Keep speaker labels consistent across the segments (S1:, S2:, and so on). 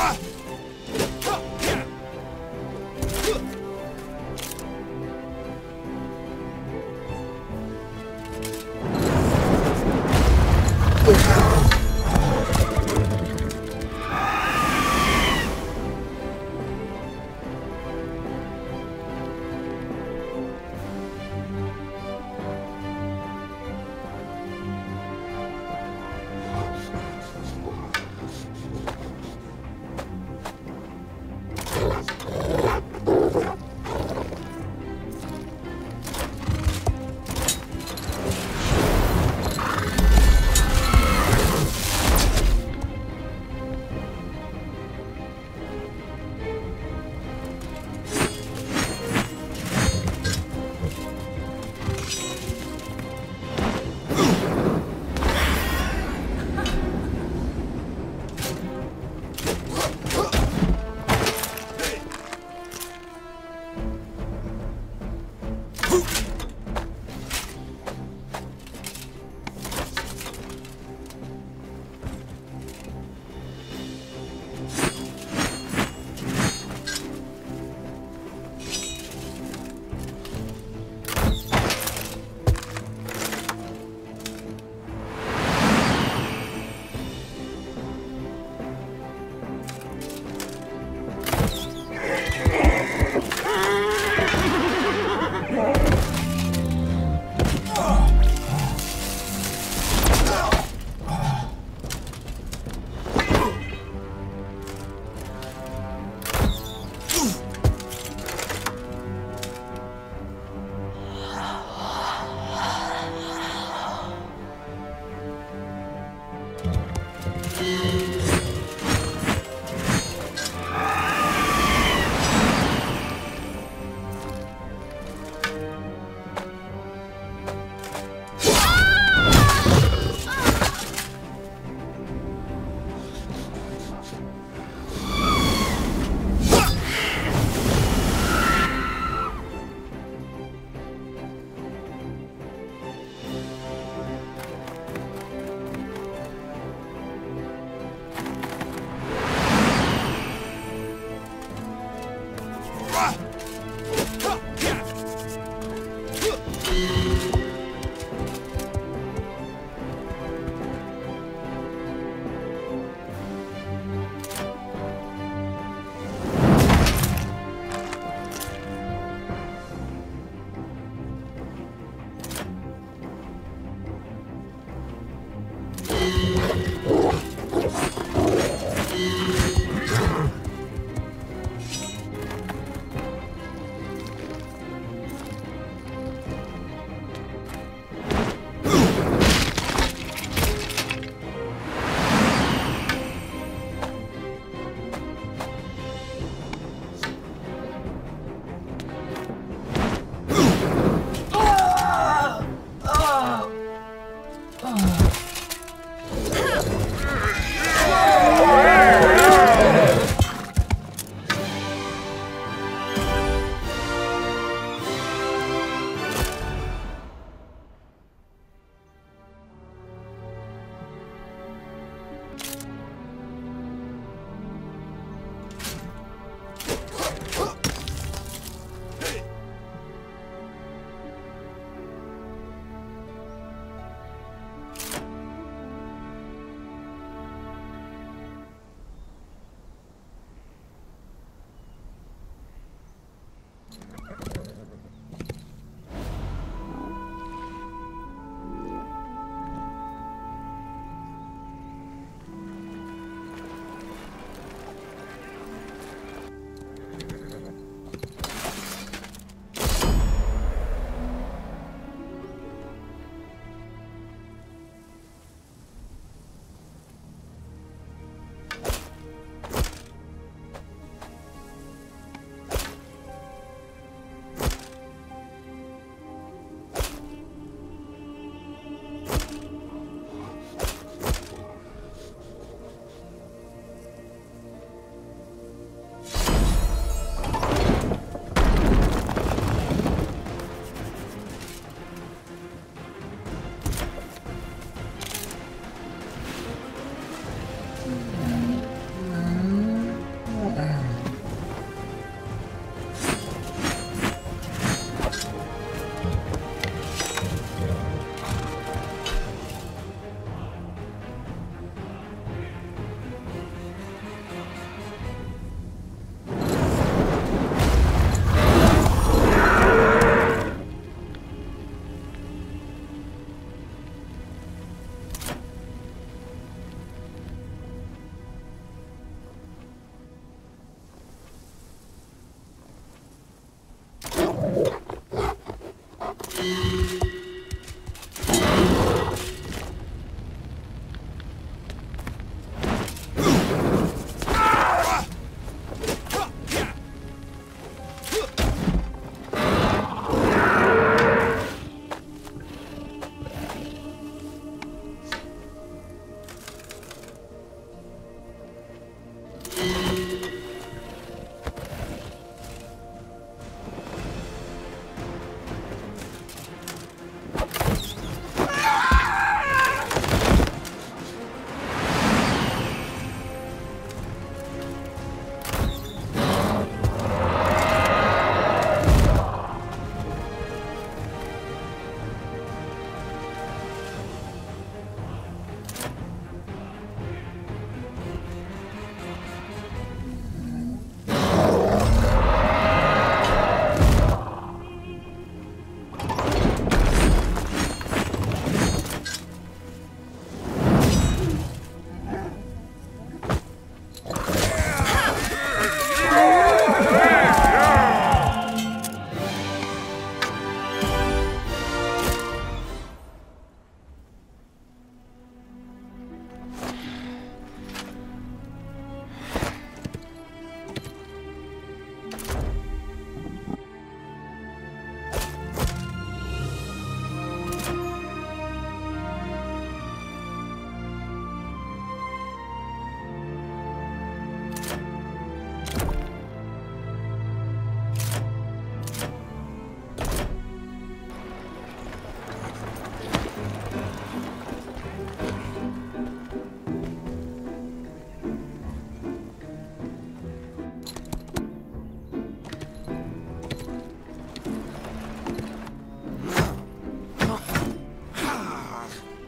S1: Ah!
S2: Opa!
S3: back.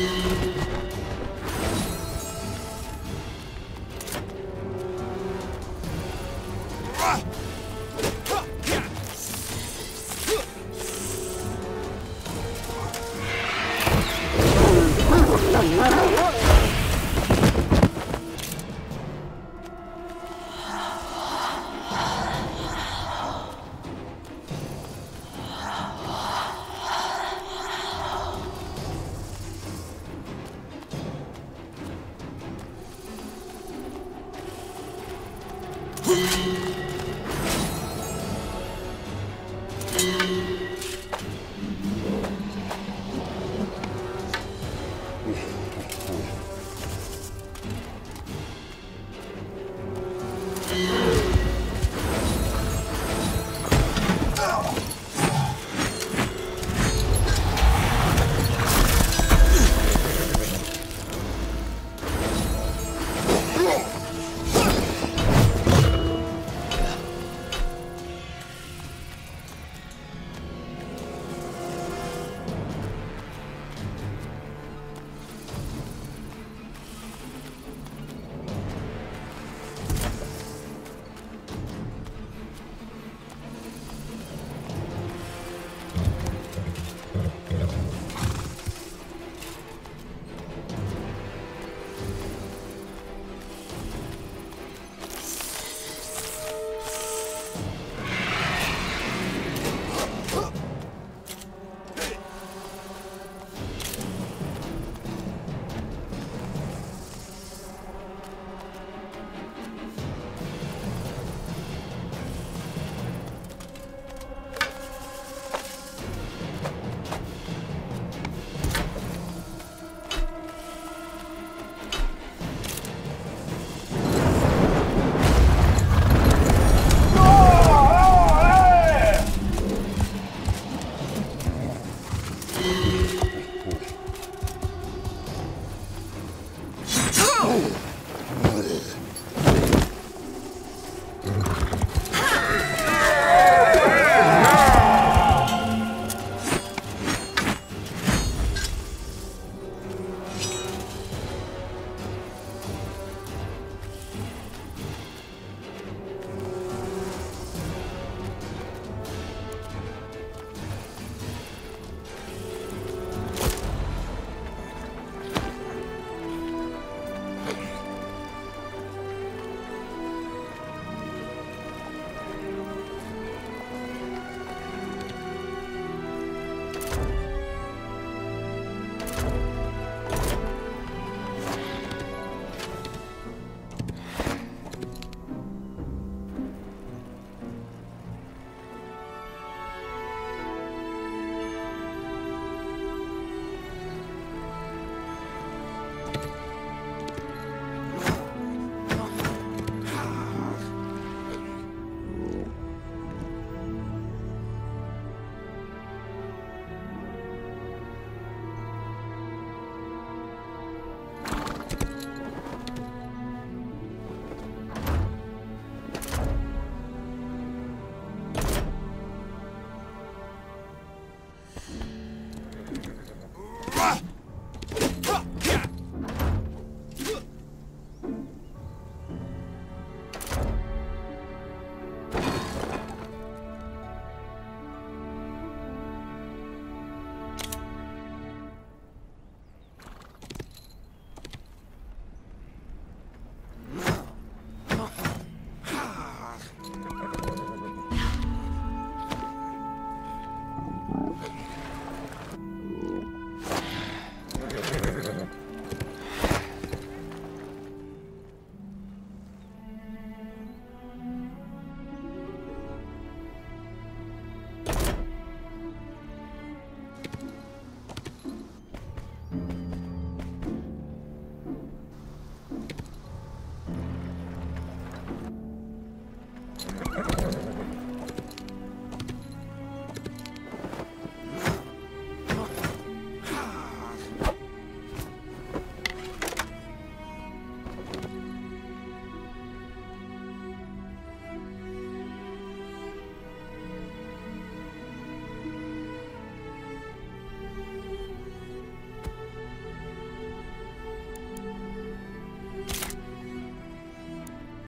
S3: Thank you.